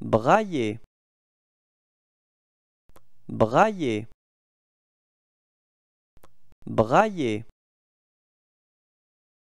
brailler. Brailler. Brailler.